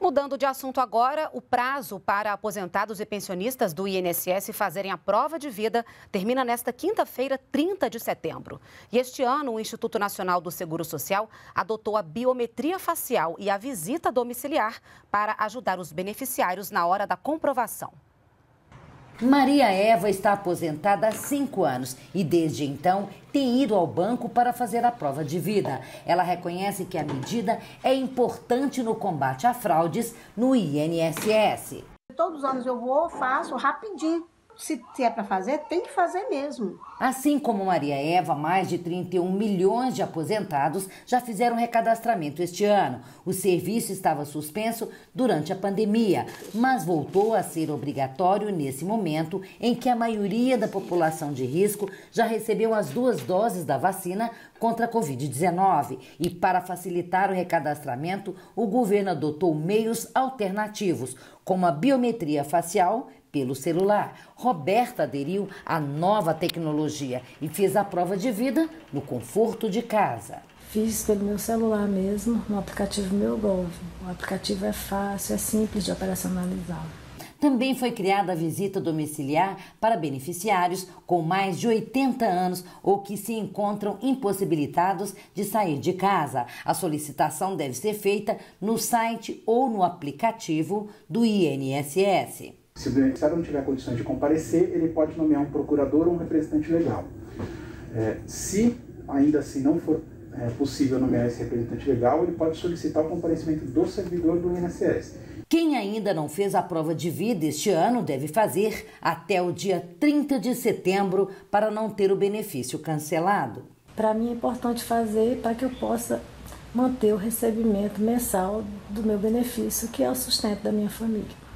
Mudando de assunto agora, o prazo para aposentados e pensionistas do INSS fazerem a prova de vida termina nesta quinta-feira, 30 de setembro. E este ano, o Instituto Nacional do Seguro Social adotou a biometria facial e a visita domiciliar para ajudar os beneficiários na hora da comprovação. Maria Eva está aposentada há cinco anos e, desde então, tem ido ao banco para fazer a prova de vida. Ela reconhece que a medida é importante no combate a fraudes no INSS. Todos os anos eu vou, faço rapidinho se, se é para fazer, tem que fazer mesmo. Assim como Maria Eva, mais de 31 milhões de aposentados já fizeram recadastramento este ano. O serviço estava suspenso durante a pandemia, mas voltou a ser obrigatório nesse momento em que a maioria da população de risco já recebeu as duas doses da vacina contra a Covid-19. E para facilitar o recadastramento, o governo adotou meios alternativos, como a biometria facial pelo celular. Roberta aderiu à nova tecnologia e fez a prova de vida no conforto de casa. Fiz pelo meu celular mesmo, no aplicativo Meu Gov. O aplicativo é fácil, é simples de operacionalizar. Também foi criada a visita domiciliar para beneficiários com mais de 80 anos ou que se encontram impossibilitados de sair de casa. A solicitação deve ser feita no site ou no aplicativo do INSS. Se o beneficiário não tiver condições de comparecer, ele pode nomear um procurador ou um representante legal. É, se ainda assim não for é, possível nomear esse representante legal, ele pode solicitar o comparecimento do servidor do INSS. Quem ainda não fez a prova de vida este ano deve fazer até o dia 30 de setembro para não ter o benefício cancelado. Para mim é importante fazer para que eu possa manter o recebimento mensal do meu benefício, que é o sustento da minha família.